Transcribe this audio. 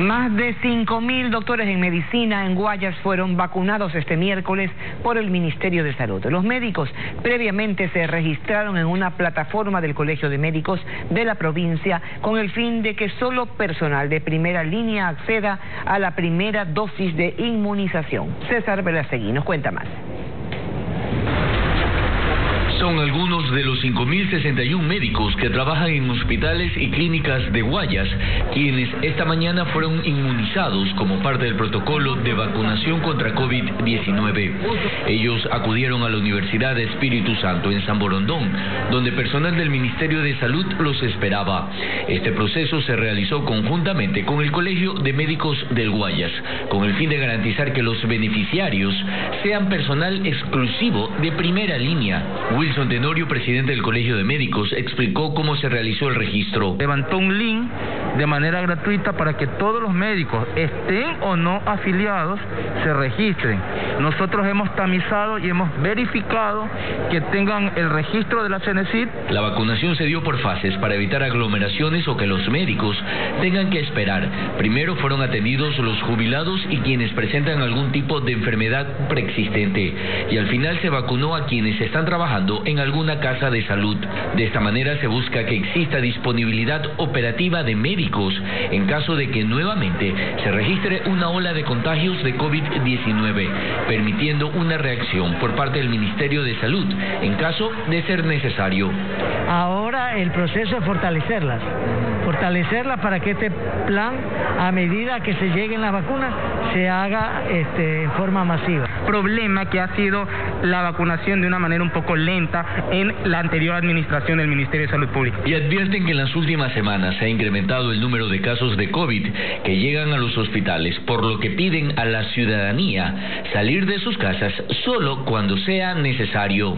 Más de 5.000 doctores en medicina en Guayas fueron vacunados este miércoles por el Ministerio de Salud. Los médicos previamente se registraron en una plataforma del Colegio de Médicos de la provincia con el fin de que solo personal de primera línea acceda a la primera dosis de inmunización. César Velasegui nos cuenta más. Son algunos de los 5.061 médicos que trabajan en hospitales y clínicas de Guayas, quienes esta mañana fueron inmunizados como parte del protocolo de vacunación contra COVID-19. Ellos acudieron a la Universidad de Espíritu Santo en San Borondón, donde personal del Ministerio de Salud los esperaba. Este proceso se realizó conjuntamente con el Colegio de Médicos del Guayas, con el fin de garantizar que los beneficiarios sean personal exclusivo de primera línea. Tenorio, presidente del Colegio de Médicos, explicó cómo se realizó el registro. Levantó un link de manera gratuita para que todos los médicos, estén o no afiliados, se registren. Nosotros hemos tamizado y hemos verificado que tengan el registro de la CENESID. La vacunación se dio por fases para evitar aglomeraciones o que los médicos tengan que esperar. Primero fueron atendidos los jubilados y quienes presentan algún tipo de enfermedad preexistente. Y al final se vacunó a quienes están trabajando en alguna casa de salud. De esta manera se busca que exista disponibilidad operativa de médicos en caso de que nuevamente se registre una ola de contagios de COVID-19, permitiendo una reacción por parte del Ministerio de Salud en caso de ser necesario. Ahora el proceso es fortalecerlas, fortalecerlas para que este plan, a medida que se lleguen las vacunas, se haga este, en forma masiva. Problema que ha sido la vacunación de una manera un poco lenta en la anterior administración del Ministerio de Salud Pública. Y advierten que en las últimas semanas se ha incrementado el número de casos de COVID que llegan a los hospitales, por lo que piden a la ciudadanía salir de sus casas solo cuando sea necesario.